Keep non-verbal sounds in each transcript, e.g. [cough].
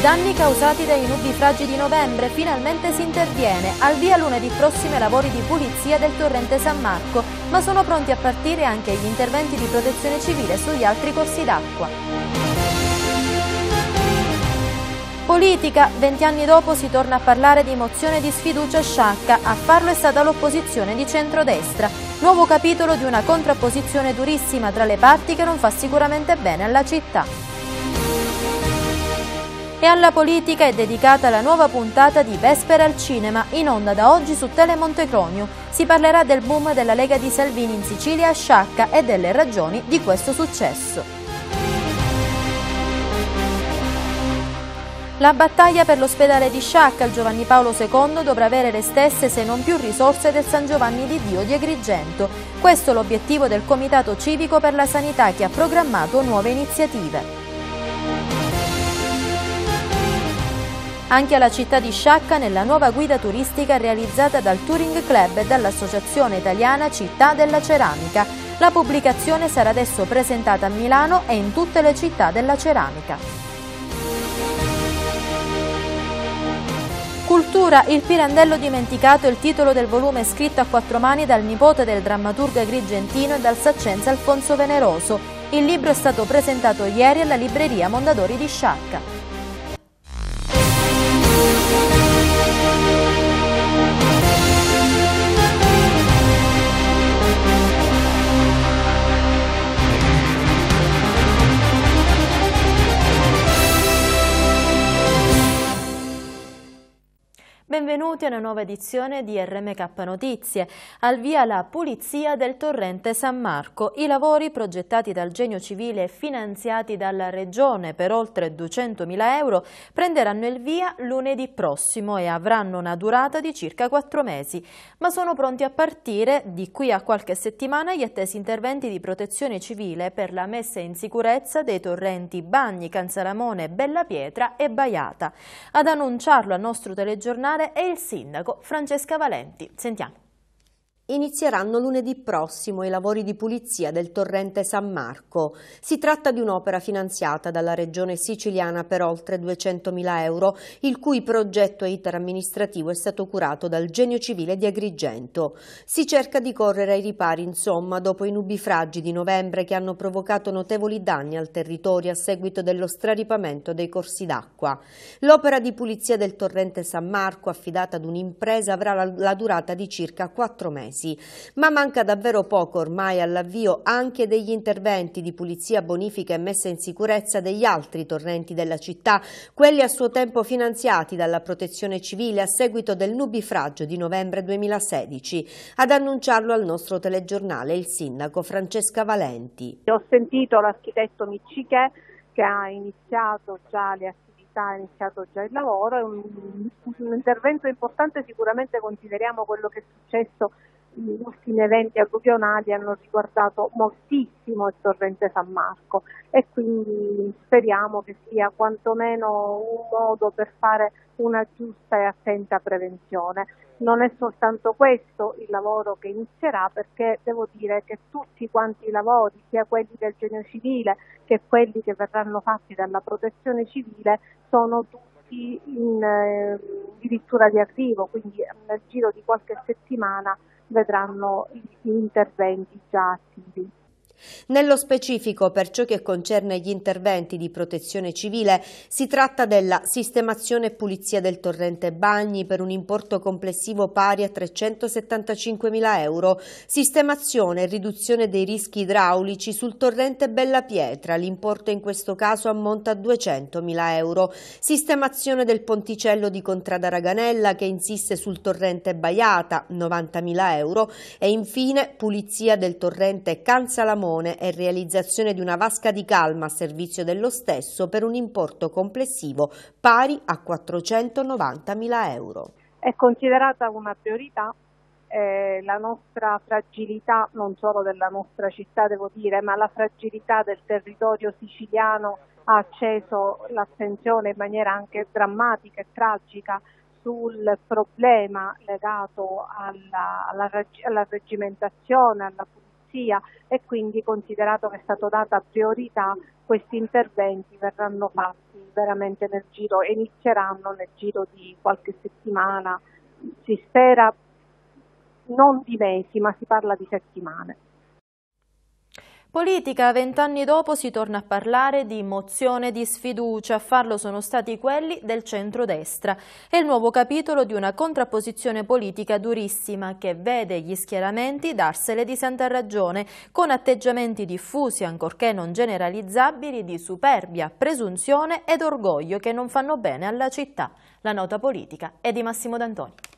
Danni causati dai nubifragi di novembre, finalmente si interviene. Al via lunedì prossimo i lavori di pulizia del torrente San Marco, ma sono pronti a partire anche gli interventi di protezione civile sugli altri corsi d'acqua. Politica, 20 anni dopo si torna a parlare di mozione di sfiducia sciacca, a farlo è stata l'opposizione di centrodestra. Nuovo capitolo di una contrapposizione durissima tra le parti che non fa sicuramente bene alla città. E alla politica è dedicata la nuova puntata di Vespera al Cinema, in onda da oggi su Telemontecronio. Si parlerà del boom della Lega di Salvini in Sicilia a Sciacca e delle ragioni di questo successo. La battaglia per l'ospedale di Sciacca al Giovanni Paolo II dovrà avere le stesse se non più risorse del San Giovanni di Dio di Agrigento. Questo è l'obiettivo del Comitato Civico per la Sanità che ha programmato nuove iniziative. Anche alla città di Sciacca nella nuova guida turistica realizzata dal Touring Club e dall'Associazione Italiana Città della Ceramica. La pubblicazione sarà adesso presentata a Milano e in tutte le città della ceramica. Cultura, il Pirandello dimenticato è il titolo del volume scritto a quattro mani dal nipote del drammaturgo agrigentino e dal saccense Alfonso Veneroso. Il libro è stato presentato ieri alla libreria Mondadori di Sciacca. Benvenuti a una nuova edizione di RMK Notizie. Al via la pulizia del torrente San Marco. I lavori progettati dal Genio Civile e finanziati dalla Regione per oltre 200.000 euro prenderanno il via lunedì prossimo e avranno una durata di circa quattro mesi. Ma sono pronti a partire di qui a qualche settimana gli attesi interventi di protezione civile per la messa in sicurezza dei torrenti Bagni, Canzalamone, Bella Pietra e Baiata. Ad annunciarlo al nostro telegiornale è il sindaco Francesca Valenti. Sentiamo. Inizieranno lunedì prossimo i lavori di pulizia del torrente San Marco. Si tratta di un'opera finanziata dalla Regione siciliana per oltre 200.000 euro, il cui progetto e iter amministrativo è stato curato dal Genio Civile di Agrigento. Si cerca di correre ai ripari, insomma, dopo i nubifragi di novembre che hanno provocato notevoli danni al territorio a seguito dello straripamento dei corsi d'acqua. L'opera di pulizia del torrente San Marco, affidata ad un'impresa, avrà la, durata di circa quattro mesi mesi, ma manca davvero poco ormai all'avvio anche degli interventi di pulizia, bonifica e messa in sicurezza degli altri torrenti della città, quelli a suo tempo finanziati dalla Protezione Civile a seguito del nubifragio di novembre 2016. Ad annunciarlo al nostro telegiornale il sindaco Francesca Valenti. Ho sentito l'architetto Micciche che ha iniziato già le attività ha iniziato già il lavoro, è un, un, intervento importante, sicuramente consideriamo quello che è successo gli ultimi eventi alluvionali hanno riguardato moltissimo il torrente San Marco e quindi speriamo che sia quantomeno un modo per fare una giusta e attenta prevenzione. Non è soltanto questo il lavoro che inizierà perché devo dire che tutti quanti i lavori, sia quelli del genio civile che quelli che verranno fatti dalla protezione civile, sono tutti in eh, di arrivo, quindi nel giro di qualche settimana vedranno gli interventi già attivi. Nello specifico, per ciò che concerne gli interventi di protezione civile, si tratta della sistemazione e pulizia del torrente Bagni per un importo complessivo pari a 375.000 euro, sistemazione e riduzione dei rischi idraulici sul torrente Bella Pietra, l'importo in questo caso ammonta a 200.000 euro, sistemazione del ponticello di Contrada Raganella che insiste sul torrente Baiata, 90.000 euro. E infine pulizia del torrente Cansalamone Cremone e realizzazione di una vasca di calma a servizio dello stesso per un importo complessivo pari a 490.000 euro. È considerata una priorità eh, la nostra fragilità, non solo della nostra città devo dire, ma la fragilità del territorio siciliano ha acceso l'attenzione in maniera anche drammatica e tragica sul problema legato alla, alla, alla reggimentazione, alla polizia e quindi considerato che è stata data priorità questi interventi verranno fatti veramente nel giro, e inizieranno nel giro di qualche settimana, si spera non di mesi, ma si parla di settimane. Politica, vent'anni dopo si torna a parlare di mozione di sfiducia, a farlo sono stati quelli del centrodestra. È il nuovo capitolo di una contrapposizione politica durissima che vede gli schieramenti darsele di santa ragione, con atteggiamenti diffusi, ancorché non generalizzabili, di superbia, presunzione ed orgoglio che non fanno bene alla città. La nota politica è di Massimo D'Antoni.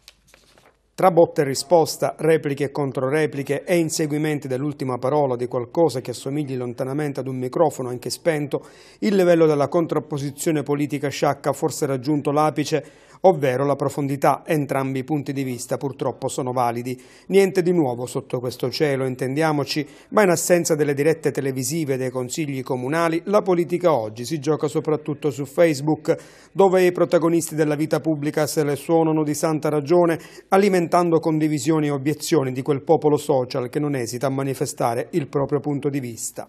Tra botte e risposta, repliche e controrepliche e inseguimenti dell'ultima parola di qualcosa che assomigli lontanamente ad un microfono anche spento, il livello della contrapposizione politica sciacca ha forse raggiunto l'apice ovvero la profondità. Entrambi i punti di vista purtroppo sono validi. Niente di nuovo sotto questo cielo, intendiamoci, ma in assenza delle dirette televisive dei consigli comunali, la politica oggi si gioca soprattutto su Facebook, dove i protagonisti della vita pubblica se le suonano di santa ragione, alimentando condivisioni e obiezioni di quel popolo social che non esita a manifestare il proprio punto di vista.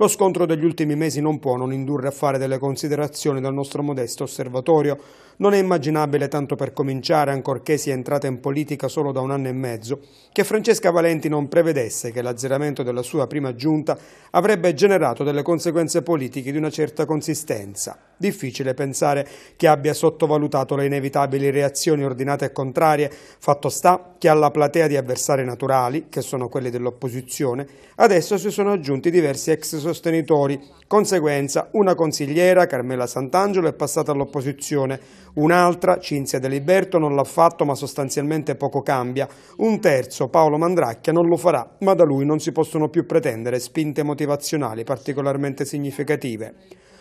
Lo scontro degli ultimi mesi non può non indurre a fare delle considerazioni dal nostro modesto osservatorio. Non è immaginabile, tanto per cominciare, ancorché sia entrata in politica solo da un anno e mezzo, che Francesca Valenti non prevedesse che l'azzeramento della sua prima giunta avrebbe generato delle conseguenze politiche di una certa consistenza. Difficile pensare che abbia sottovalutato le inevitabili reazioni ordinate e contrarie, fatto sta che alla platea di avversari naturali, che sono quelli dell'opposizione, adesso si sono aggiunti diversi ex sostenitori. Conseguenza, una consigliera, Carmela Sant'Angelo, è passata all'opposizione, un'altra, Cinzia De Liberto, non l'ha fatto ma sostanzialmente poco cambia, un terzo, Paolo Mandracchia, non lo farà, ma da lui non si possono più pretendere spinte motivazionali particolarmente significative.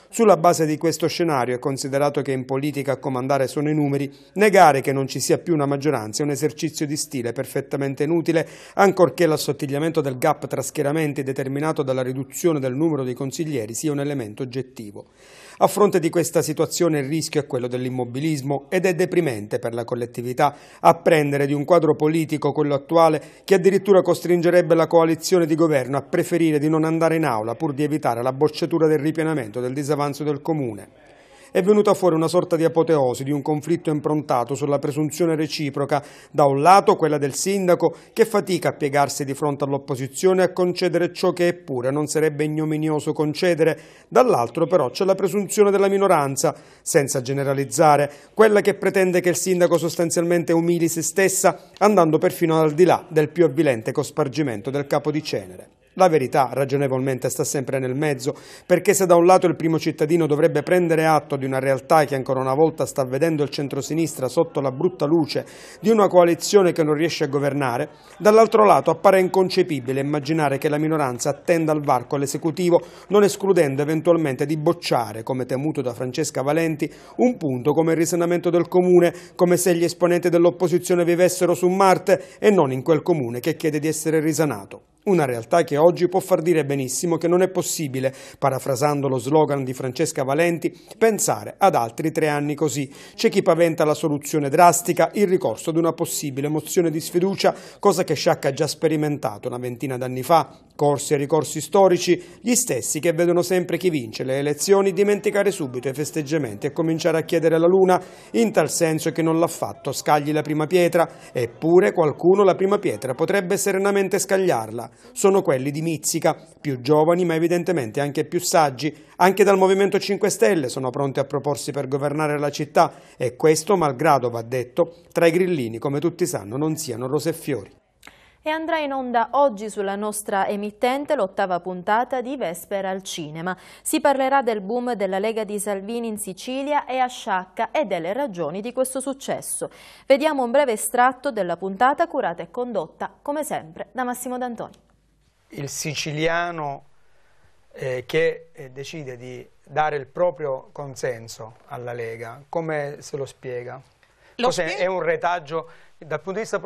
Sulla base di questo scenario e considerato che in politica a comandare sono i numeri, negare che non ci sia più una maggioranza è un esercizio di stile perfettamente inutile, ancorché l'assottigliamento del gap tra schieramenti determinato dalla riduzione del numero dei consiglieri sia un elemento oggettivo. A fronte di questa situazione il rischio è quello dell'immobilismo ed è deprimente per la collettività apprendere di un quadro politico, quello attuale, che addirittura costringerebbe la coalizione di governo a preferire di non andare in aula pur di evitare la bocciatura del ripianamento del disavanzo del comune è venuta fuori una sorta di apoteosi di un conflitto improntato sulla presunzione reciproca, da un lato quella del sindaco che fatica a piegarsi di fronte all'opposizione a concedere ciò che eppure non sarebbe ignominioso concedere, dall'altro però c'è la presunzione della minoranza, senza generalizzare, quella che pretende che il sindaco sostanzialmente umili se stessa, andando perfino al di là del più avvilente cospargimento del capo di cenere. La verità, ragionevolmente, sta sempre nel mezzo, perché se da un lato il primo cittadino dovrebbe prendere atto di una realtà che ancora una volta sta vedendo il centrosinistra sotto la brutta luce di una coalizione che non riesce a governare, dall'altro lato appare inconcepibile immaginare che la minoranza attenda al varco all'esecutivo, non escludendo eventualmente di bocciare, come temuto da Francesca Valenti, un punto come il risanamento del comune, come se gli esponenti dell'opposizione vivessero su Marte e non in quel comune che chiede di essere risanato. Una realtà che oggi può far dire benissimo che non è possibile, parafrasando lo slogan di Francesca Valenti, pensare ad altri tre anni così. C'è chi paventa la soluzione drastica, il ricorso ad una possibile mozione di sfiducia, cosa che Sciacca ha già sperimentato una ventina d'anni fa, corsi e ricorsi storici, gli stessi che vedono sempre chi vince le elezioni dimenticare subito i festeggiamenti e cominciare a chiedere la luna, in tal senso che non l'ha fatto, scagli la prima pietra, eppure qualcuno la prima pietra potrebbe serenamente scagliarla. Sono quelli di Mizzica, più giovani ma evidentemente anche più saggi, anche dal Movimento 5 Stelle sono pronti a proporsi per governare la città e questo, malgrado va detto, tra i grillini, come tutti sanno, non siano rose e fiori. E andrà in onda oggi sulla nostra emittente l'ottava puntata di Vespera al cinema. Si parlerà del boom della Lega di Salvini in Sicilia e a Sciacca e delle ragioni di questo successo. Vediamo un breve estratto della puntata curata e condotta, come sempre, da Massimo D'Antoni il siciliano eh, che eh, decide di dare il proprio consenso alla Lega, come se lo spiega? Lo spiega? È un retaggio dal punto di vista,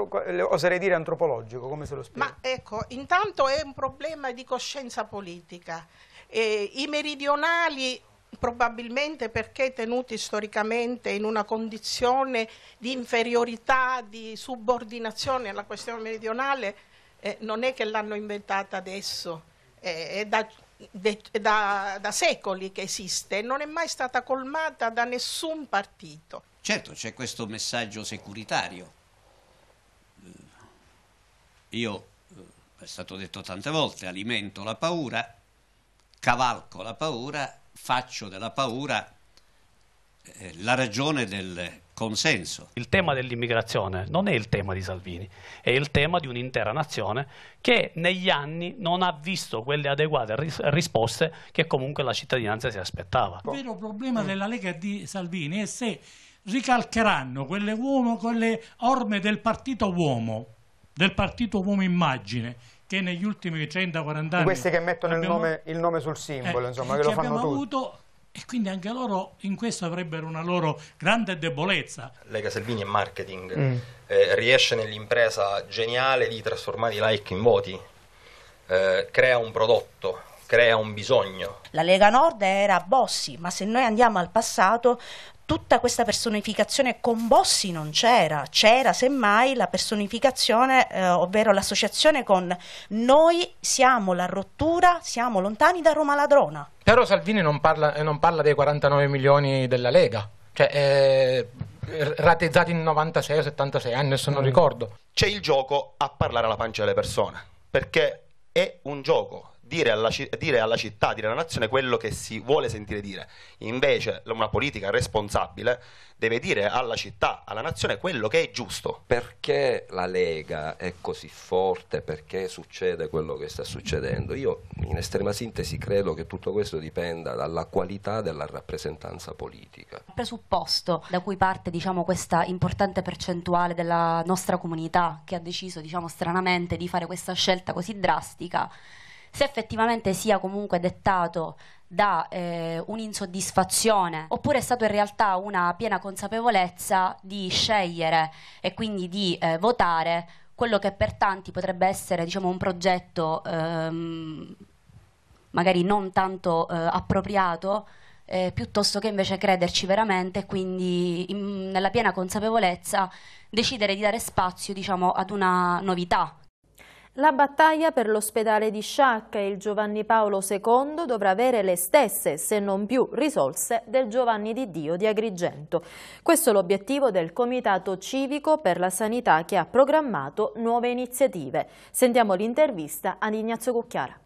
oserei dire, antropologico, come se lo spiega? Ma ecco, intanto è un problema di coscienza politica. Eh, I meridionali probabilmente perché tenuti storicamente in una condizione di inferiorità, di subordinazione alla questione meridionale, eh, non è che l'hanno inventata adesso, eh, è da da, da secoli che esiste non è mai stata colmata da nessun partito. Certo, c'è questo messaggio securitario. Eh, io, eh, è stato detto tante volte, alimento la paura, cavalco la paura, faccio della paura eh, la ragione del consenso. Il tema dell'immigrazione non è il tema di Salvini, è il tema di un'intera nazione che negli anni non ha visto quelle adeguate ris risposte che comunque la cittadinanza si aspettava. Il vero problema della Lega di Salvini è se ricalcheranno quelle, uomo, quelle orme del partito uomo, del partito uomo immagine, che negli ultimi 30-40 anni... Questi che mettono abbiamo, il, nome, il, nome, sul simbolo, eh, insomma, che, che lo fanno tutti. Avuto, e quindi anche loro in questo avrebbero una loro grande debolezza. Lega Salvini è marketing, mm. eh, riesce nell'impresa geniale di trasformare i like in voti, eh, crea un prodotto, crea un bisogno. La Lega Nord era Bossi, ma se noi andiamo al passato tutta questa personificazione con Bossi non c'era, c'era semmai la personificazione, eh, ovvero l'associazione con noi siamo la rottura, siamo lontani da Roma ladrona. Però Salvini non parla, eh, non parla dei 49 milioni della Lega, cioè eh, rateizzati in 96 o 76 anni, adesso non mm. ricordo. C'è il gioco a parlare alla pancia delle persone, perché è un gioco dire alla, dire alla, città, dire alla nazione quello che si vuole sentire dire. Invece una politica responsabile deve dire alla città, alla nazione quello che è giusto. Perché la Lega è così forte? Perché succede quello che sta succedendo? Io in estrema sintesi credo che tutto questo dipenda dalla qualità della rappresentanza politica. Il presupposto da cui parte diciamo, questa importante percentuale della nostra comunità che ha deciso diciamo, stranamente di fare questa scelta così drastica se effettivamente sia comunque dettato da eh, un'insoddisfazione oppure è stato in realtà una piena consapevolezza di scegliere e quindi di eh, votare quello che per tanti potrebbe essere diciamo, un progetto ehm, magari non tanto eh, appropriato eh, piuttosto che invece crederci veramente e quindi in, nella piena consapevolezza decidere di dare spazio diciamo, ad una novità la battaglia per l'ospedale di Sciacca e il Giovanni Paolo II dovrà avere le stesse, se non più, risorse del Giovanni di Dio di Agrigento. Questo è l'obiettivo del Comitato Civico per la Sanità che ha programmato nuove iniziative. Sentiamo l'intervista ad Ignazio Cucchiara.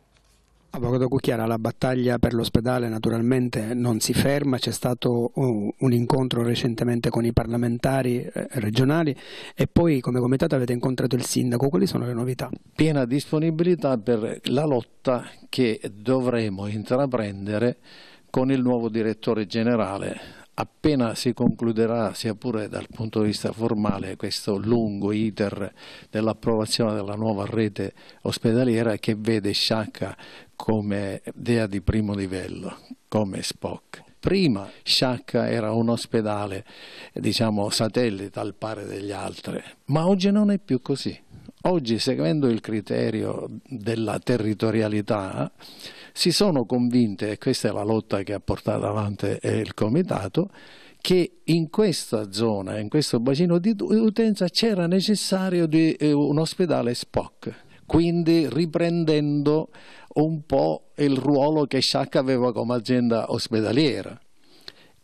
Avvocato Cucchiara, la battaglia per l'ospedale naturalmente non si ferma, c'è stato un incontro recentemente con i parlamentari eh, regionali e poi come comitato avete incontrato il sindaco, quali sono le novità? Piena disponibilità per la lotta che dovremo intraprendere con il nuovo direttore generale appena si concluderà, sia pure dal punto di vista formale, questo lungo iter dell'approvazione della nuova rete ospedaliera che vede Sciacca come dea di primo livello, come Spock. Prima Sciacca era un ospedale, diciamo, satellite al pari degli altri, ma oggi non è più così. Oggi, seguendo il criterio della territorialità, si sono convinte, e questa è la lotta che ha portato avanti il Comitato, che in questa zona, in questo bacino di utenza c'era necessario eh, un ospedale SPOC, quindi riprendendo un po' il ruolo che Sciacca aveva come azienda ospedaliera.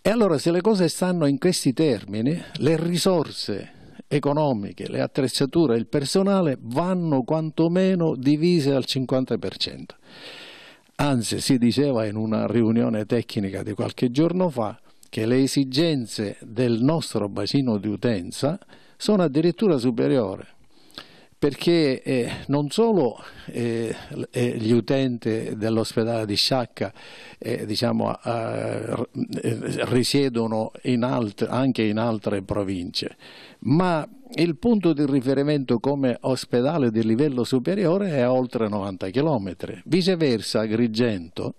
E allora se le cose stanno in questi termini, le risorse economiche, le attrezzature il personale vanno quantomeno divise al 50%. Anzi, si diceva in una riunione tecnica di qualche giorno fa che le esigenze del nostro bacino di utenza sono addirittura superiori perché eh, non solo eh, eh, gli utenti dell'ospedale di Sciacca eh, diciamo, eh, risiedono in anche in altre province, ma il punto di riferimento come ospedale di livello superiore è a oltre 90 km. Viceversa, Agrigento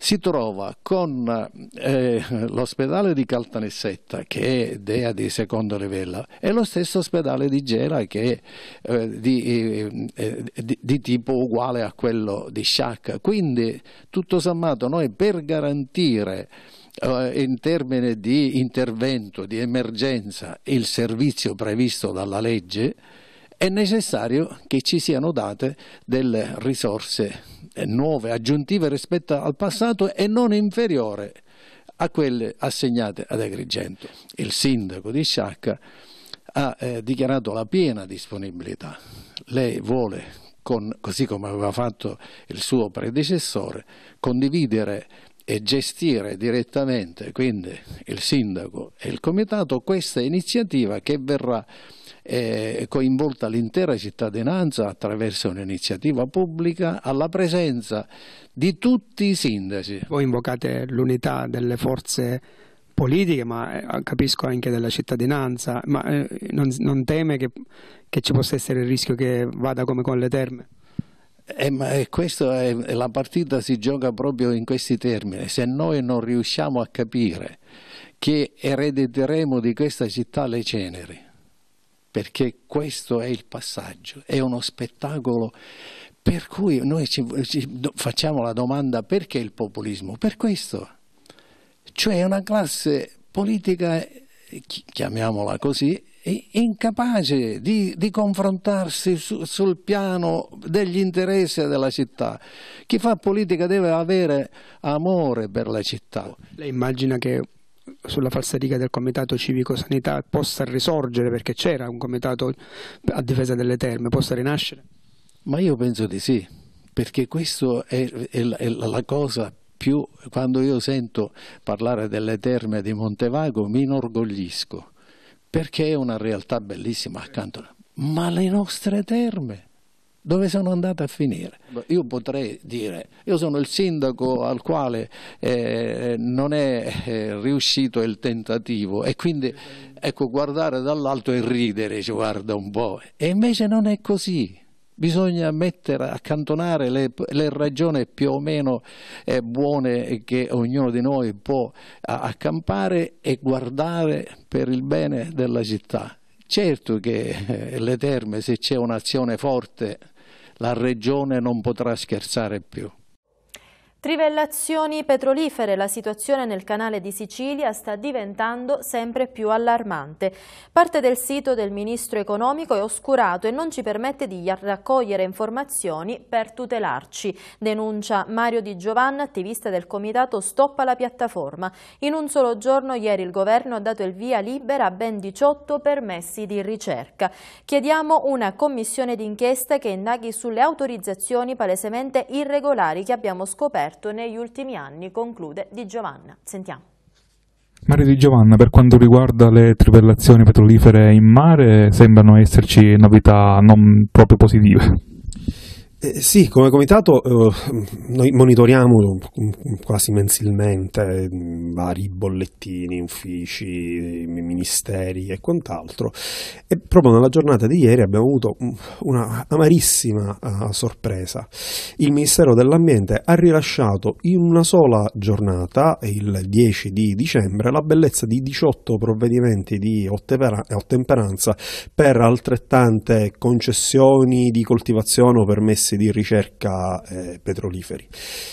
si trova con eh, l'ospedale di Caltanissetta che è dea di secondo livello e lo stesso ospedale di Gela che è eh, di, eh, di, di, tipo uguale a quello di Sciacca. Quindi tutto sommato noi per garantire eh, in termini di intervento, di emergenza, il servizio previsto dalla legge è necessario che ci siano date delle risorse nuove, aggiuntive rispetto al passato e non inferiore a quelle assegnate ad Agrigento. Il sindaco di Sciacca ha eh, dichiarato la piena disponibilità. Lei vuole, con, così come aveva fatto il suo predecessore, condividere e gestire direttamente, quindi il sindaco e il comitato, questa iniziativa che verrà eh, coinvolta l'intera cittadinanza attraverso un'iniziativa pubblica alla presenza di tutti i sindaci. Voi invocate l'unità delle forze politiche, ma eh, capisco anche della cittadinanza, ma eh, non, non, teme che, che, ci possa essere il rischio che vada come con le terme? Eh, questo è, la partita si gioca proprio in questi termini. Se noi non riusciamo a capire che erediteremo di questa città le ceneri, perché questo è il passaggio, è uno spettacolo per cui noi ci, ci facciamo la domanda perché il populismo? Per questo, cioè una classe politica, chiamiamola così, incapace di, di confrontarsi su, sul piano degli interessi della città. Chi fa politica deve avere amore per la città. Lei immagina che sulla falsariga del Comitato Civico Sanità possa risorgere perché c'era un comitato a difesa delle terme, possa rinascere? Ma io penso di sì, perché questa è, è, è, la cosa più, quando io sento parlare delle terme di Montevago mi inorgoglisco, perché è una realtà bellissima accanto. Ma le nostre terme, dove sono andate a finire? Io potrei dire, io sono il sindaco al quale eh, non è eh, riuscito il tentativo e quindi ecco guardare dall'alto e ridere, ci guarda un po', e invece non è così. Bisogna mettere, accantonare le, le ragioni più o meno eh, buone che ognuno di noi può accampare e guardare per il bene della città. Certo che eh, le terme, se c'è un'azione forte la regione non potrà scherzare più. Trivellazioni petrolifere, la situazione nel canale di Sicilia sta diventando sempre più allarmante. Parte del sito del ministro economico è oscurato e non ci permette di raccogliere informazioni per tutelarci, denuncia Mario Di Giovanna, attivista del comitato Stoppa la piattaforma. In un solo giorno ieri il governo ha dato il via libera a ben 18 permessi di ricerca. Chiediamo una commissione d'inchiesta che indaghi sulle autorizzazioni palesemente irregolari che abbiamo scoperto aperto negli ultimi anni, conclude Di Giovanna. Sentiamo. Mario Di Giovanna, per quanto riguarda le trivellazioni petrolifere in mare, sembrano esserci novità non proprio positive. Eh, sì, come comitato eh, noi monitoriamo quasi mensilmente mm, vari bollettini, uffici, ministeri e quant'altro e proprio nella giornata di ieri abbiamo avuto una amarissima uh, sorpresa. Il Ministero dell'Ambiente ha rilasciato in una sola giornata, il 10 di dicembre, la bellezza di 18 provvedimenti di ottemperanza per altrettante concessioni di coltivazione o permessi interessi di ricerca eh, petroliferi.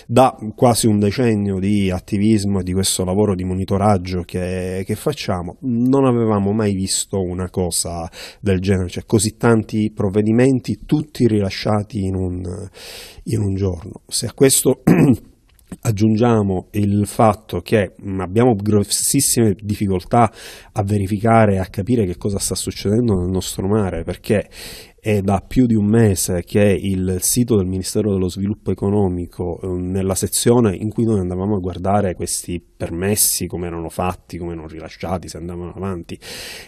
Da quasi un decennio di attivismo e di questo lavoro di monitoraggio che, che facciamo, non avevamo mai visto una cosa del genere, cioè così tanti provvedimenti, tutti rilasciati in un, in un giorno. Se a questo [clears throat] aggiungiamo il fatto che abbiamo grossissime difficoltà a verificare e a capire che cosa sta succedendo nel nostro mare perché è da più di un mese che il sito del Ministero dello Sviluppo Economico, eh, nella sezione in cui noi andavamo a guardare questi permessi, come erano fatti, come erano rilasciati, se andavano avanti,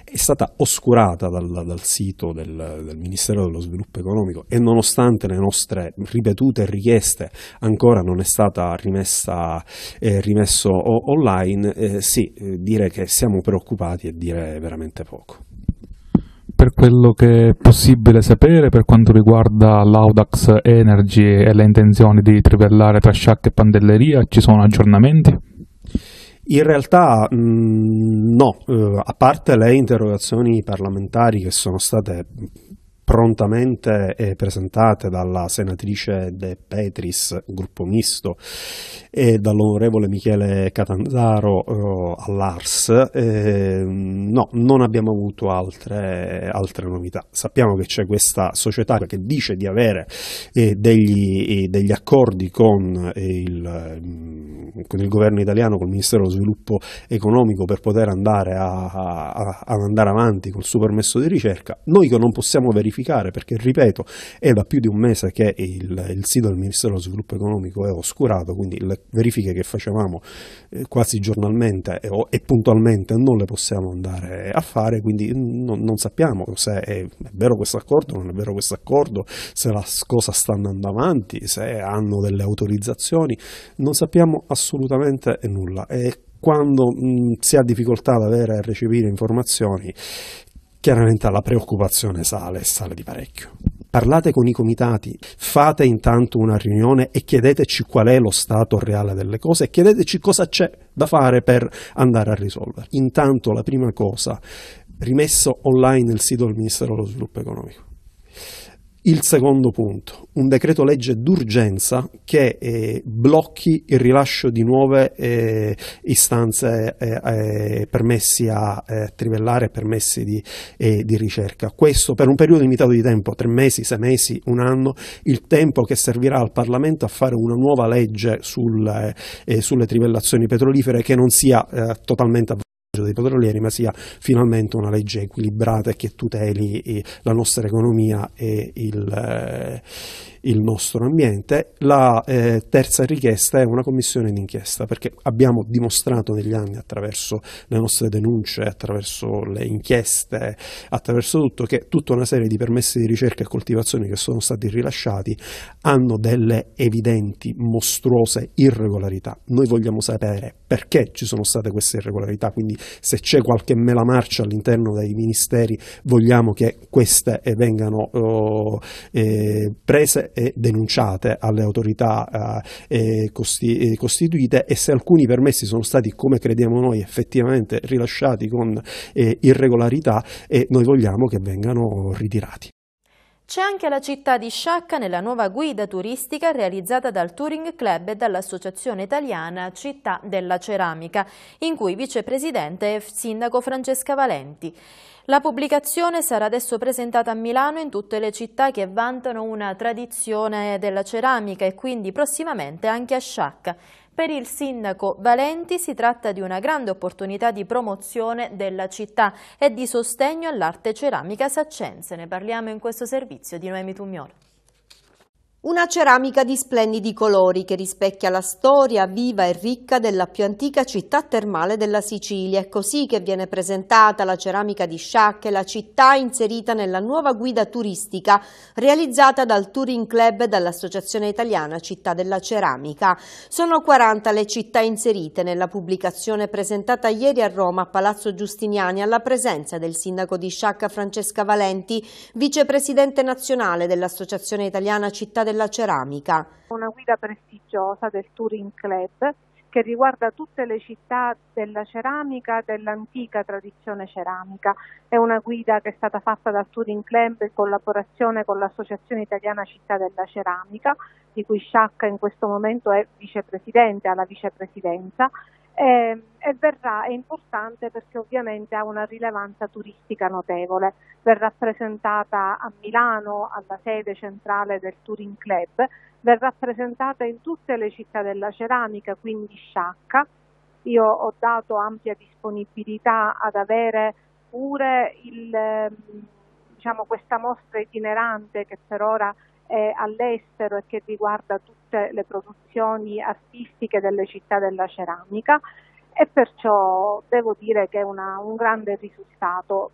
è stata oscurata dal, dal sito del, del, Ministero dello Sviluppo Economico e nonostante le nostre ripetute richieste ancora non è stata rimessa, eh, rimesso online, eh, sì, eh, dire che siamo preoccupati è dire veramente poco per quello che è possibile sapere per quanto riguarda l'Audax Energy e le intenzioni di trivellare tra Sciacca e Pandelleria, ci sono aggiornamenti? In realtà mh, mm, no, eh, a parte le interrogazioni parlamentari che sono state prontamente eh, presentate dalla senatrice De Petris, gruppo misto, e dall'onorevole Michele Catanzaro eh, all'ARS, eh, no, non abbiamo avuto altre, altre, novità. Sappiamo che c'è questa società che dice di avere eh, degli, eh, degli, accordi con il, mm, con il, governo italiano, con il Ministero dello Sviluppo Economico per poter andare a, a, a andare avanti col suo permesso di ricerca. Noi che non possiamo verificare verificare perché, ripeto, è da più di un mese che il, il sito del Ministero dello Sviluppo Economico è oscurato, quindi le verifiche che facevamo eh, quasi giornalmente e, e, puntualmente non le possiamo andare a fare, quindi non, non sappiamo se è, è vero questo accordo, non è vero questo accordo, se la cosa sta andando avanti, se hanno delle autorizzazioni, non sappiamo assolutamente nulla. E quando mh, si ha difficoltà ad avere e recepire informazioni chiaramente la preoccupazione sale e sale di parecchio. Parlate con i comitati, fate intanto una riunione e chiedeteci qual è lo stato reale delle cose e chiedeteci cosa c'è da fare per andare a risolvere. Intanto la prima cosa, rimesso online il sito del Ministero dello Sviluppo Economico il secondo punto, un decreto legge d'urgenza che eh, blocchi il rilascio di nuove eh, istanze eh, eh permessi a eh, trivellare, permessi di, eh, di, ricerca. Questo per un periodo limitato di tempo, tre mesi, sei mesi, un anno, il tempo che servirà al Parlamento a fare una nuova legge sul, sulle trivellazioni petrolifere che non sia totalmente dei petrolieri, ma sia finalmente una legge equilibrata e che tuteli eh, la nostra economia e il, eh, il nostro ambiente. La eh, terza richiesta è una commissione d'inchiesta, perché abbiamo dimostrato negli anni attraverso le nostre denunce, attraverso le inchieste, attraverso tutto, che tutta una serie di permessi di ricerca e coltivazione che sono stati rilasciati hanno delle evidenti, mostruose irregolarità. Noi vogliamo sapere perché ci sono state queste irregolarità, quindi se c'è qualche mela marcia all'interno dei ministeri vogliamo che queste vengano oh, eh, prese e denunciate alle autorità eh, eh costi- eh, costituite e se alcuni permessi sono stati, come crediamo noi, effettivamente rilasciati con eh, irregolarità, noi vogliamo che vengano ritirati. C'è anche la città di Sciacca nella nuova guida turistica realizzata dal Touring Club e dall'Associazione Italiana Città della Ceramica, in cui vicepresidente è sindaco Francesca Valenti. La pubblicazione sarà adesso presentata a Milano in tutte le città che vantano una tradizione della ceramica e quindi prossimamente anche a Sciacca. Per il sindaco Valenti si tratta di una grande opportunità di promozione della città e di sostegno all'arte ceramica saccense. Ne parliamo in questo servizio di Noemi Tumiolo. Una ceramica di splendidi colori che rispecchia la storia viva e ricca della più antica città termale della Sicilia. È così che viene presentata la ceramica di Sciacche, la città inserita nella nuova guida turistica realizzata dal Touring Club e dall'Associazione Italiana Città della Ceramica. Sono 40 le città inserite nella pubblicazione presentata ieri a Roma a Palazzo Giustiniani alla presenza del sindaco di Sciacca Francesca Valenti, vicepresidente nazionale dell'Associazione Italiana Città della ceramica. Una guida prestigiosa del Touring Club che riguarda tutte le città della ceramica, dell'antica tradizione ceramica. È una guida che è stata fatta dal Touring Club in collaborazione con l'Associazione Italiana Città della Ceramica, di cui Sciacca in questo momento è vicepresidente alla vicepresidenza eh, e verrà, è importante perché ovviamente ha una rilevanza turistica notevole. Verrà presentata a Milano, alla sede centrale del Touring Club, verrà presentata in tutte le città della ceramica, quindi Sciacca. Io ho dato ampia disponibilità ad avere pure il, ehm, diciamo, questa mostra itinerante che per ora è all'estero e che riguarda tutte le produzioni artistiche delle città della ceramica e perciò devo dire che è una, un grande risultato.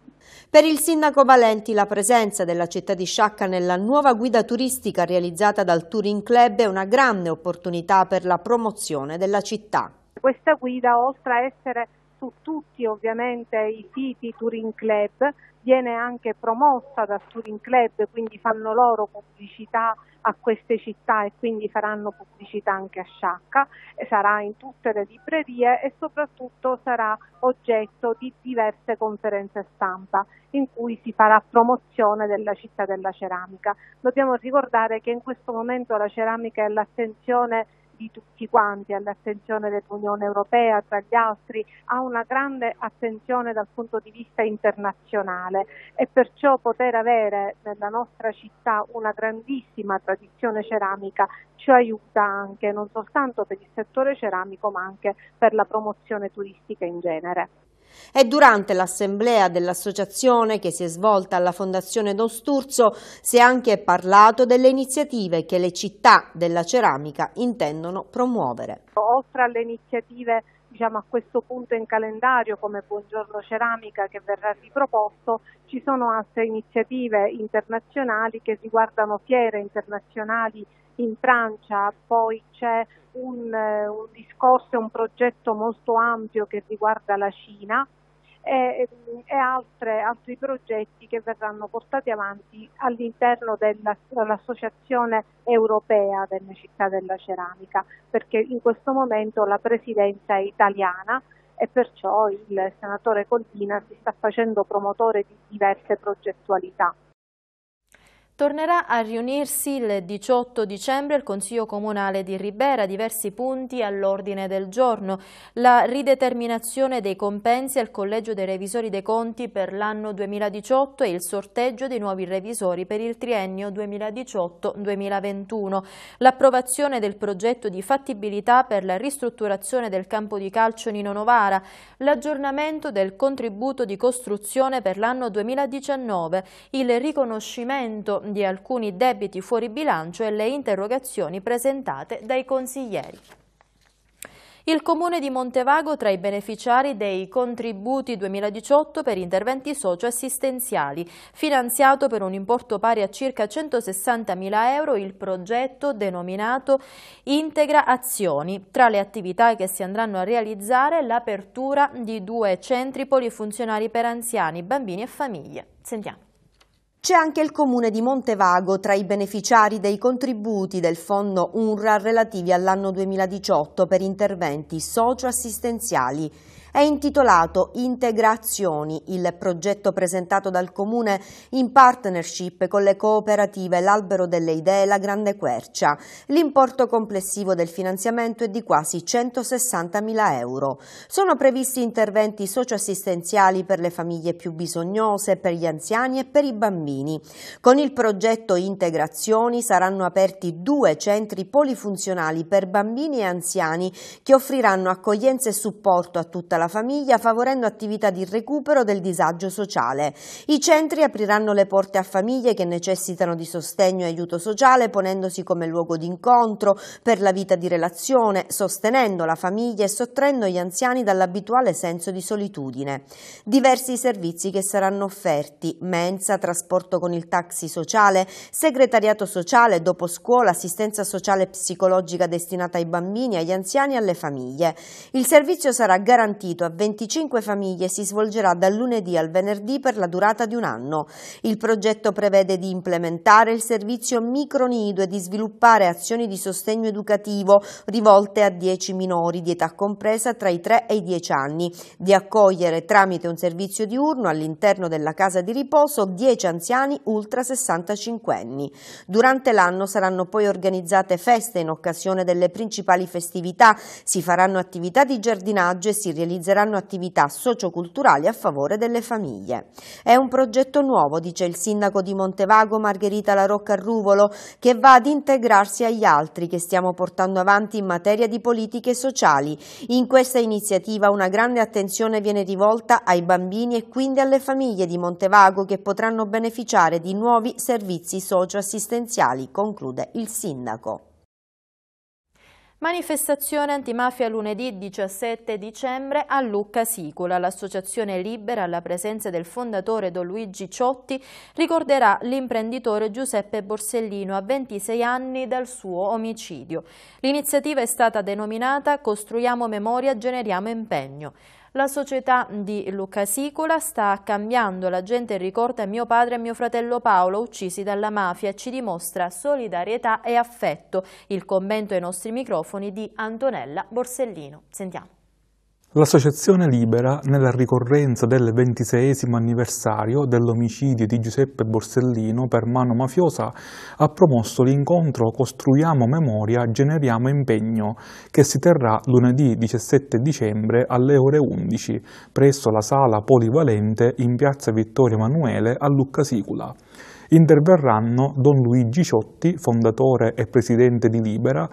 Per il sindaco Valenti la presenza della città di Sciacca nella nuova guida turistica realizzata dal Touring Club è una grande opportunità per la promozione della città. Questa guida oltre a essere su tutti ovviamente i siti Touring Club, viene anche promossa dal Touring Club, quindi fanno loro pubblicità a queste città e quindi faranno pubblicità anche a Sciacca, sarà in tutte le librerie e soprattutto sarà oggetto di diverse conferenze stampa in cui si farà promozione della città della ceramica. Dobbiamo ricordare che in questo momento la ceramica è l'attenzione di tutti quanti, all'attenzione dell'Unione Europea, tra gli altri, ha una grande attenzione dal punto di vista internazionale e perciò poter avere nella nostra città una grandissima tradizione ceramica ci aiuta anche non soltanto per il settore ceramico ma anche per la promozione turistica in genere. E durante l'assemblea dell'associazione che si è svolta alla Fondazione Don Sturzo si è anche parlato delle iniziative che le città della ceramica intendono promuovere. Oltre alle iniziative diciamo, a questo punto in calendario come Buongiorno Ceramica che verrà riproposto, ci sono altre iniziative internazionali che riguardano fiere internazionali in Francia, poi c'è un, eh, un discorso un progetto molto ampio che riguarda la Cina e, e altre, altri progetti che verranno portati avanti all'interno dell'Associazione Europea delle Città della Ceramica, perché in questo momento la presidenza è italiana e perciò il senatore Collina si sta facendo promotore di diverse progettualità. Tornerà a riunirsi il 18 dicembre il Consiglio Comunale di Ribera, diversi punti all'ordine del giorno, la rideterminazione dei compensi al Collegio dei Revisori dei Conti per l'anno 2018 e il sorteggio dei nuovi revisori per il triennio 2018-2021, l'approvazione del progetto di fattibilità per la ristrutturazione del campo di calcio Nino Novara, l'aggiornamento del contributo di costruzione per l'anno 2019, il riconoscimento di alcuni debiti fuori bilancio e le interrogazioni presentate dai consiglieri. Il Comune di Montevago tra i beneficiari dei contributi 2018 per interventi socio-assistenziali, finanziato per un importo pari a circa 160.000 euro il progetto denominato Integra Azioni. Tra le attività che si andranno a realizzare l'apertura di due centri polifunzionali per anziani, bambini e famiglie. Sentiamo. C'è anche il comune di Montevago tra i beneficiari dei contributi del fondo UNRWA relativi all'anno 2018 per interventi socio-assistenziali è intitolato Integrazioni, il progetto presentato dal Comune in partnership con le cooperative L'Albero delle Idee e La Grande Quercia. L'importo complessivo del finanziamento è di quasi 160.000 euro. Sono previsti interventi socioassistenziali per le famiglie più bisognose, per gli anziani e per i bambini. Con il progetto Integrazioni saranno aperti due centri polifunzionali per bambini e anziani che offriranno accoglienza e supporto a tutta la la famiglia favorendo attività di recupero del disagio sociale. I centri apriranno le porte a famiglie che necessitano di sostegno e aiuto sociale ponendosi come luogo di incontro per la vita di relazione, sostenendo la famiglia e sottraendo gli anziani dall'abituale senso di solitudine. Diversi servizi che saranno offerti, mensa, trasporto con il taxi sociale, segretariato sociale, dopo scuola, assistenza sociale e psicologica destinata ai bambini, agli anziani e alle famiglie. Il servizio sarà garantito garantito a 25 famiglie si svolgerà dal lunedì al venerdì per la durata di un anno. Il progetto prevede di implementare il servizio micronido e di sviluppare azioni di sostegno educativo rivolte a 10 minori di età compresa tra i 3 e i 10 anni, di accogliere tramite un servizio diurno all'interno della casa di riposo 10 anziani ultra 65 anni. Durante l'anno saranno poi organizzate feste in occasione delle principali festività, si faranno attività di giardinaggio e si realizzeranno realizzeranno attività socioculturali a favore delle famiglie. È un progetto nuovo, dice il sindaco di Montevago Margherita La Rocca Ruvolo, che va ad integrarsi agli altri che stiamo portando avanti in materia di politiche sociali. In questa iniziativa una grande attenzione viene rivolta ai bambini e quindi alle famiglie di Montevago che potranno beneficiare di nuovi servizi socioassistenziali, conclude il sindaco. Manifestazione antimafia lunedì 17 dicembre a Lucca Sicula. L'associazione Libera, alla presenza del fondatore Don Luigi Ciotti, ricorderà l'imprenditore Giuseppe Borsellino a 26 anni dal suo omicidio. L'iniziativa è stata denominata Costruiamo memoria, generiamo impegno. La società di Luca Sicola sta cambiando, la gente ricorda mio padre e mio fratello Paolo uccisi dalla mafia ci dimostra solidarietà e affetto. Il commento ai nostri microfoni di Antonella Borsellino. Sentiamo. L'Associazione Libera, nella ricorrenza del ventiseiesimo anniversario dell'omicidio di Giuseppe Borsellino per mano mafiosa, ha promosso l'incontro Costruiamo Memoria, Generiamo Impegno, che si terrà lunedì 17 dicembre alle ore 11 presso la sala polivalente in piazza Vittorio Emanuele a Lucca Sicula. Interverranno Don Luigi Ciotti, fondatore e presidente di Libera,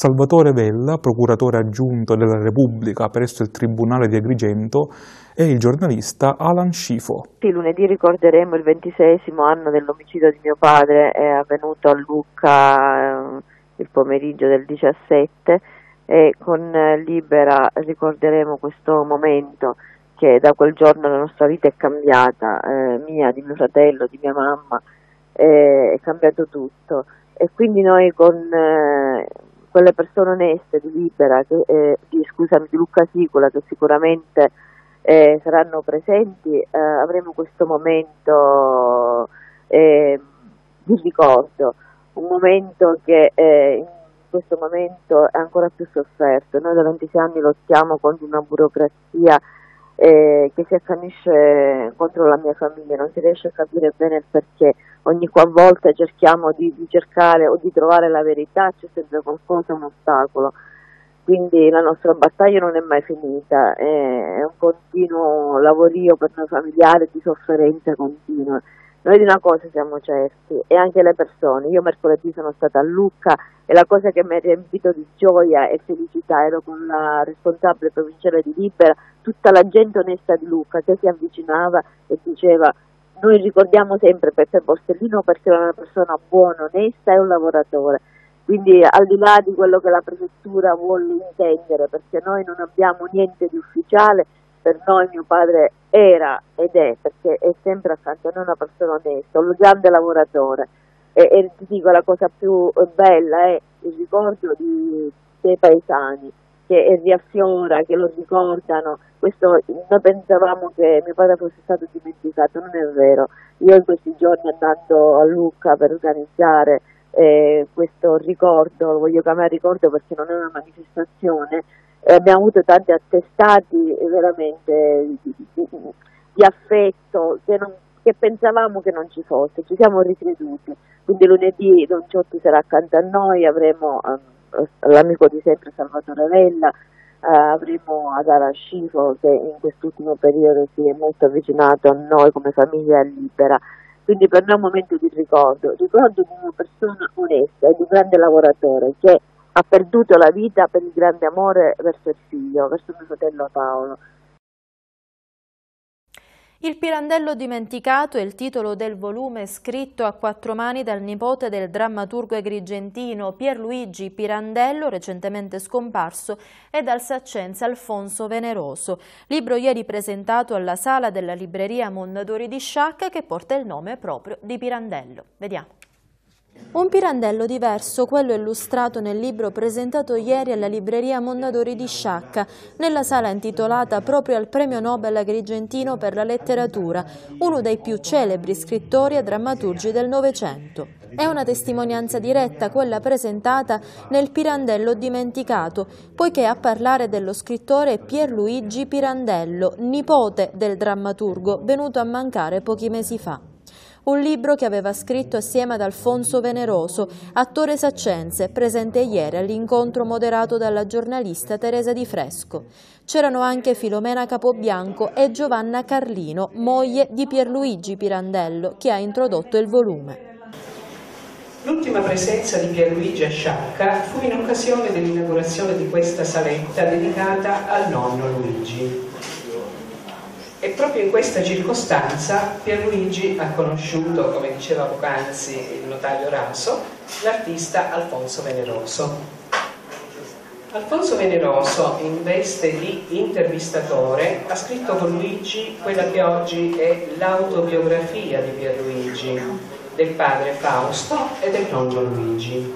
Salvatore Vella, procuratore aggiunto della Repubblica presso il Tribunale di Agrigento, e il giornalista Alan Scifo. Sì, lunedì ricorderemo il ventisesimo anno dell'omicidio di mio padre, è avvenuto a Lucca eh, il pomeriggio del 17 e con Libera ricorderemo questo momento che da quel giorno la nostra vita è cambiata, eh, mia, di mio fratello, di mia mamma, eh, è cambiato tutto e quindi noi con eh, quelle persone oneste di Libera, che, eh, di, scusami, di Lucca Sicola che sicuramente eh, saranno presenti, eh, avremo questo momento eh, di ricordo, un momento che eh, in questo momento è ancora più sofferto. Noi da 26 anni lottiamo contro una burocrazia eh, che si accanisce contro la mia famiglia, non si riesce a capire bene il perché. Ogni qualvolta cerchiamo di, di cercare o di trovare la verità c'è sempre qualcosa, un ostacolo. Quindi la nostra battaglia non è mai finita, è un continuo lavorio per noi familiari di sofferenza continua. Noi di una cosa siamo certi, e anche le persone. Io mercoledì sono stata a Lucca e la cosa che mi ha riempito di gioia e felicità ero con la responsabile provinciale di Libera, tutta la gente onesta di Lucca che si avvicinava e diceva noi ricordiamo sempre Peppe Borsellino perché era una persona buona, onesta e un lavoratore. Quindi al di là di quello che la prefettura vuole intendere, perché noi non abbiamo niente di ufficiale, per noi mio padre era ed è, perché è sempre accanto a noi una persona onesta, un grande lavoratore e, e ti dico la cosa più bella è il ricordo di, dei paesani che riaffiora, che lo ricordano. Questo, noi pensavamo che mio padre fosse stato dimenticato, non è vero. Io in questi giorni andando a Lucca per organizzare eh, questo ricordo, lo voglio chiamare ricordo perché non è una manifestazione, eh, abbiamo avuto tanti attestati veramente di, di, di affetto che, non, che pensavamo che non ci fosse, ci siamo ricreduti. Quindi lunedì Don Ciotti sarà accanto a noi, avremo eh, l'amico di sempre Salvatore Vella, eh, avremo Adara Scifo che in quest'ultimo periodo si è molto avvicinato a noi come famiglia libera. Quindi per noi è un momento di ricordo, ricordo di una persona onesta e di un grande lavoratore che ha perduto la vita per il grande amore verso il figlio, verso mio fratello Paolo. Il Pirandello dimenticato è il titolo del volume scritto a quattro mani dal nipote del drammaturgo agrigentino Pierluigi Pirandello, recentemente scomparso, e dal saccense Alfonso Veneroso. Libro ieri presentato alla sala della libreria Mondadori di Sciacca che porta il nome proprio di Pirandello. Vediamo. Un pirandello diverso, quello illustrato nel libro presentato ieri alla libreria Mondadori di Sciacca, nella sala intitolata proprio al premio Nobel agrigentino per la letteratura, uno dei più celebri scrittori e drammaturgi del Novecento. È una testimonianza diretta quella presentata nel Pirandello dimenticato, poiché a parlare dello scrittore Pierluigi Pirandello, nipote del drammaturgo, venuto a mancare pochi mesi fa un libro che aveva scritto assieme ad Alfonso Veneroso, attore saccense, presente ieri all'incontro moderato dalla giornalista Teresa Di Fresco. C'erano anche Filomena Capobianco e Giovanna Carlino, moglie di Pierluigi Pirandello, che ha introdotto il volume. L'ultima presenza di Pierluigi a Sciacca fu in occasione dell'inaugurazione di questa saletta dedicata al nonno Luigi. Proprio in questa circostanza Pierluigi ha conosciuto, come diceva poc'anzi il notaio Raso, l'artista Alfonso Veneroso. Alfonso Veneroso, in veste di intervistatore, ha scritto con Luigi quella che oggi è l'autobiografia di Pierluigi, del padre Fausto e del nonno Luigi.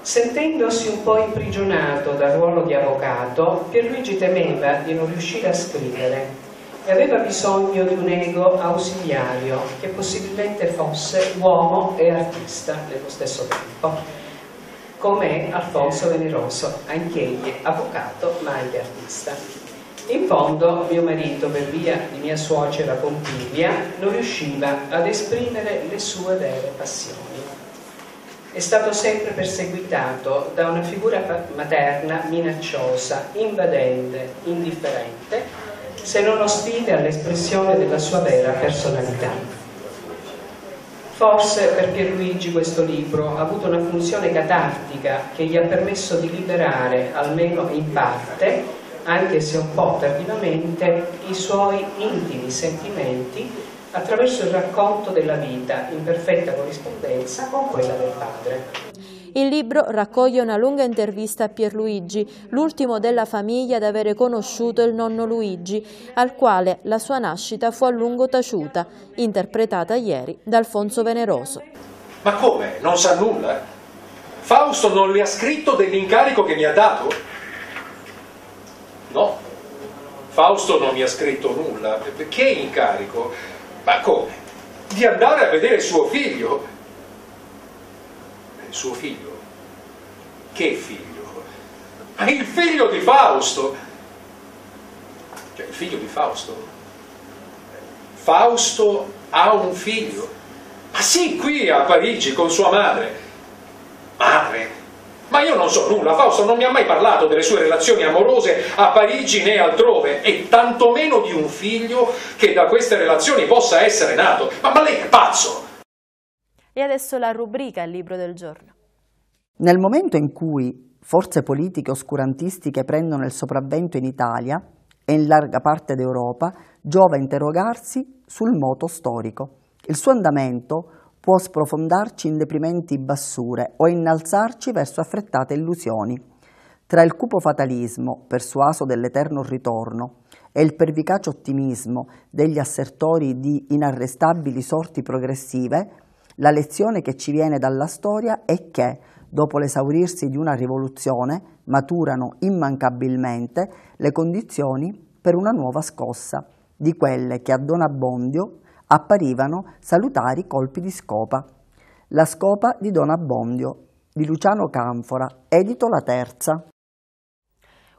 Sentendosi un po' imprigionato dal ruolo di avvocato, Pierluigi temeva di non riuscire a scrivere e aveva bisogno di un ego ausiliario che possibilmente fosse uomo e artista nello stesso tempo, come Alfonso Veneroso, anch'egli avvocato ma anche artista. In fondo mio marito, per via di mia suocera Pompiglia, non riusciva ad esprimere le sue vere passioni. È stato sempre perseguitato da una figura materna minacciosa, invadente, indifferente, se non ostile all'espressione della sua vera personalità. Forse per Pierluigi questo libro ha avuto una funzione catartica che gli ha permesso di liberare, almeno in parte, anche se un po' tardivamente, i suoi intimi sentimenti attraverso il racconto della vita in perfetta corrispondenza con quella del padre. Il libro raccoglie una lunga intervista a Pierluigi, l'ultimo della famiglia ad avere conosciuto il nonno Luigi, al quale la sua nascita fu a lungo taciuta, interpretata ieri da Alfonso Veneroso. Ma come? Non sa nulla? Fausto non le ha scritto dell'incarico che mi ha dato? No, Fausto non mi ha scritto nulla. Che incarico? Ma come? Di andare a vedere suo figlio suo figlio. Che figlio? Ma il figlio di Fausto. Cioè, il figlio di Fausto. Fausto ha un figlio. Ma sì, qui a Parigi con sua madre. Madre? Ma io non so nulla, Fausto non mi ha mai parlato delle sue relazioni amorose a Parigi né altrove, e tantomeno di un figlio che da queste relazioni possa essere nato. Ma, ma lei è pazzo! E adesso la rubrica Il libro del giorno. Nel momento in cui forze politiche oscurantistiche prendono il sopravvento in Italia e in larga parte d'Europa, giova interrogarsi sul moto storico. Il suo andamento può sprofondarci in deprimenti bassure o innalzarci verso affrettate illusioni. Tra il cupo fatalismo, persuaso dell'eterno ritorno, e il pervicace ottimismo degli assertori di inarrestabili sorti progressive, la lezione che ci viene dalla storia è che, dopo l'esaurirsi di una rivoluzione, maturano immancabilmente le condizioni per una nuova scossa, di quelle che a Don Abbondio apparivano salutari colpi di scopa. La scopa di Don Abbondio, di Luciano Canfora, edito La Terza.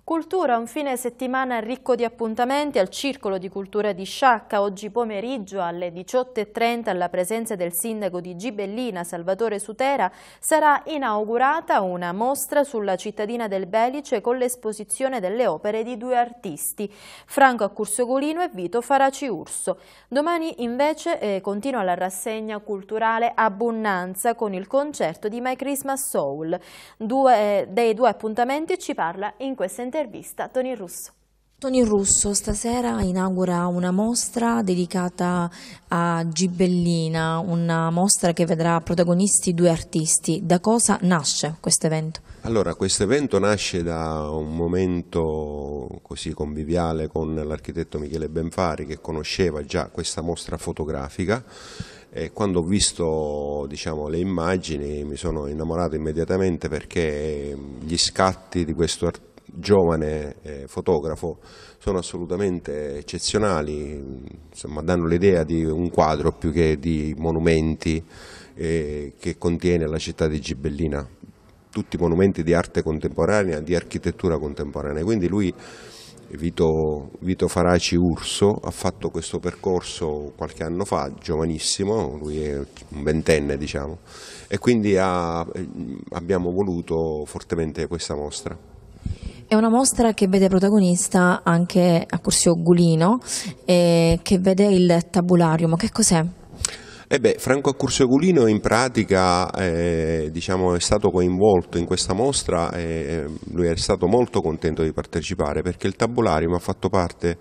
Cultura, un fine settimana ricco di appuntamenti al Circolo di Cultura di Sciacca. Oggi pomeriggio alle 18.30 alla presenza del sindaco di Gibellina, Salvatore Sutera, sarà inaugurata una mostra sulla cittadina del Belice con l'esposizione delle opere di due artisti, Franco Accursio-Golino e Vito Faraci Urso. Domani invece eh, continua la rassegna culturale Abbondanza con il concerto di My Christmas Soul. Due, dei due appuntamenti ci parla in questa intervista intervista Tony Russo. Tony Russo stasera inaugura una mostra dedicata a Gibellina, una mostra che vedrà protagonisti due artisti. Da cosa nasce questo evento? Allora, questo evento nasce da un momento così conviviale con l'architetto Michele Benfari che conosceva già questa mostra fotografica e quando ho visto diciamo, le immagini mi sono innamorato immediatamente perché gli scatti di questo artista giovane eh, fotografo sono assolutamente eccezionali, insomma, danno l'idea di un quadro più che di monumenti eh, che contiene la città di Gibellina, tutti monumenti di arte contemporanea, di architettura contemporanea, quindi lui Vito, Vito, Faraci Urso ha fatto questo percorso qualche anno fa, giovanissimo, lui è un ventenne diciamo, e quindi ha, abbiamo voluto fortemente questa mostra. È una mostra che vede protagonista anche Accursio Gulino e che vede il tabularium. Che cos'è? Eh beh, Franco Accursio Gulino in pratica eh, diciamo, è stato coinvolto in questa mostra e lui è stato molto contento di partecipare perché il tabularium ha fatto parte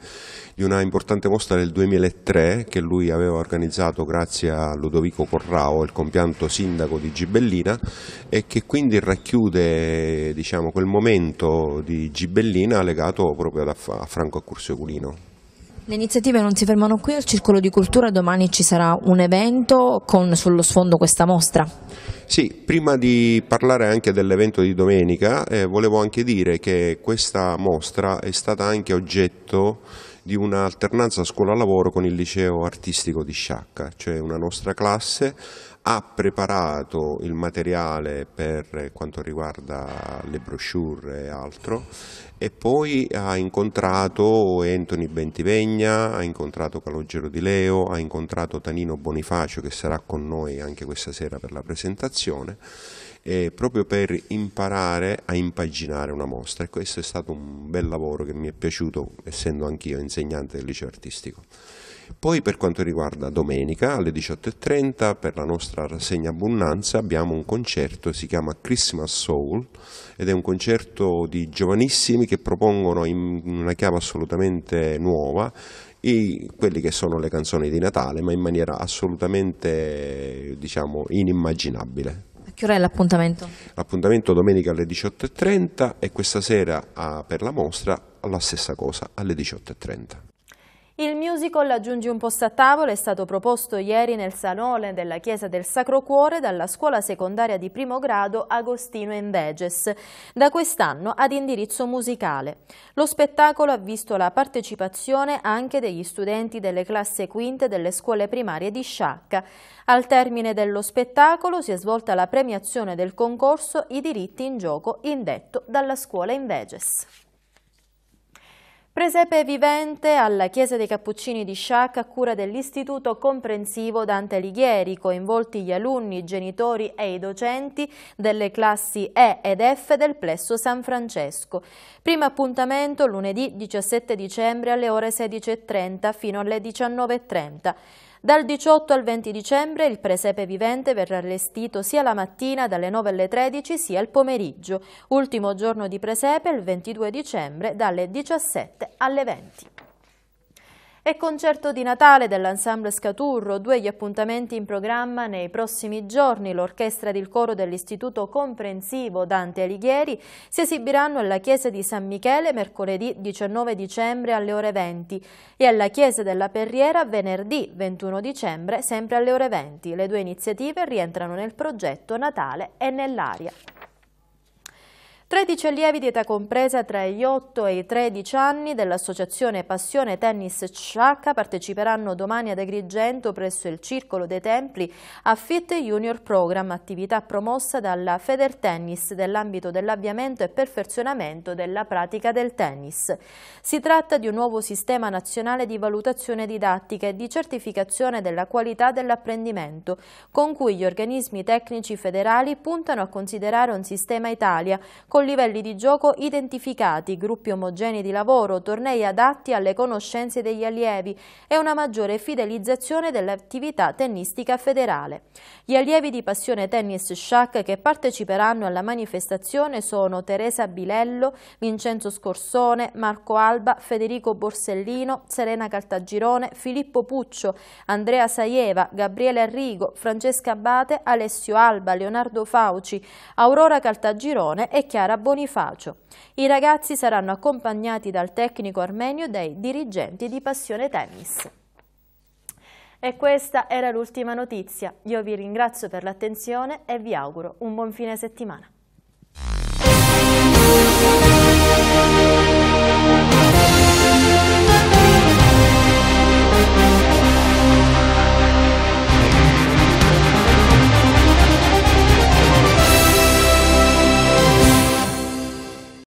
di una importante mostra del 2003 che lui aveva organizzato grazie a Ludovico Corrao, il compianto sindaco di Gibellina e che quindi racchiude diciamo, quel momento di Gibellina legato proprio a Franco Accursio Gulino. Le iniziative non si fermano qui, al Circolo di Cultura domani ci sarà un evento con sullo sfondo questa mostra. Sì, prima di parlare anche dell'evento di domenica, eh, volevo anche dire che questa mostra è stata anche oggetto di un'alternanza scuola-lavoro con il liceo artistico di Sciacca, cioè una nostra classe ha preparato il materiale per quanto riguarda le brochure e altro e poi ha incontrato Anthony Bentivegna, ha incontrato Calogero Di Leo, ha incontrato Tanino Bonifacio che sarà con noi anche questa sera per la presentazione proprio per imparare a impaginare una mostra e questo è stato un bel lavoro che mi è piaciuto essendo anch'io insegnante del liceo artistico. Poi per quanto riguarda domenica alle 18.30 per la nostra rassegna Abbondanza abbiamo un concerto, si chiama Christmas Soul ed è un concerto di giovanissimi che propongono in una chiave assolutamente nuova i, quelli che sono le canzoni di Natale ma in maniera assolutamente diciamo, inimmaginabile. A che ora è l'appuntamento? L'appuntamento domenica alle 18.30 e questa sera ah, per la mostra la stessa cosa alle 18.30. Il musical Aggiungi un posto a tavola è stato proposto ieri nel salone della Chiesa del Sacro Cuore dalla scuola secondaria di primo grado Agostino Enveges, da quest'anno ad indirizzo musicale. Lo spettacolo ha visto la partecipazione anche degli studenti delle classi quinte delle scuole primarie di Sciacca. Al termine dello spettacolo si è svolta la premiazione del concorso I diritti in gioco indetto dalla scuola Enveges. Presepe vivente alla Chiesa dei Cappuccini di Sciacca a cura dell'Istituto Comprensivo Dante Alighieri, coinvolti gli alunni, i genitori e i docenti delle classi E ed F del Plesso San Francesco. Primo appuntamento lunedì 17 dicembre alle ore 16.30 fino alle 19.30. Dal 18 al 20 dicembre il presepe vivente verrà allestito sia la mattina dalle 9 alle 13 sia il pomeriggio. Ultimo giorno di presepe il 22 dicembre dalle 17 alle 20 e concerto di Natale dell'Ensemble Scaturro, due gli appuntamenti in programma nei prossimi giorni. L'orchestra ed il coro dell'Istituto Comprensivo Dante Alighieri si esibiranno alla Chiesa di San Michele mercoledì 19 dicembre alle ore 20 e alla Chiesa della Perriera venerdì 21 dicembre sempre alle ore 20. Le due iniziative rientrano nel progetto Natale e nell'aria. 13 allievi di età compresa tra gli 8 e i 13 anni dell'Associazione Passione Tennis Sciacca parteciperanno domani ad Agrigento presso il Circolo dei Templi a Fit Junior Program, attività promossa dalla Feder Tennis nell'ambito dell'avviamento e perfezionamento della pratica del tennis. Si tratta di un nuovo sistema nazionale di valutazione didattica e di certificazione della qualità dell'apprendimento, con cui gli organismi tecnici federali puntano a considerare un sistema Italia con livelli di gioco identificati, gruppi omogenei di lavoro, tornei adatti alle conoscenze degli allievi e una maggiore fidelizzazione dell'attività tennistica federale. Gli allievi di Passione Tennis Sciac che parteciperanno alla manifestazione sono Teresa Bilello, Vincenzo Scorsone, Marco Alba, Federico Borsellino, Serena Caltagirone, Filippo Puccio, Andrea Saieva, Gabriele Arrigo, Francesca Abate, Alessio Alba, Leonardo Fauci, Aurora Caltagirone e Chiara Chiara Bonifacio. I ragazzi saranno accompagnati dal tecnico armenio e dai dirigenti di Passione Tennis. E questa era l'ultima notizia. Io vi ringrazio per l'attenzione e vi auguro un buon fine settimana.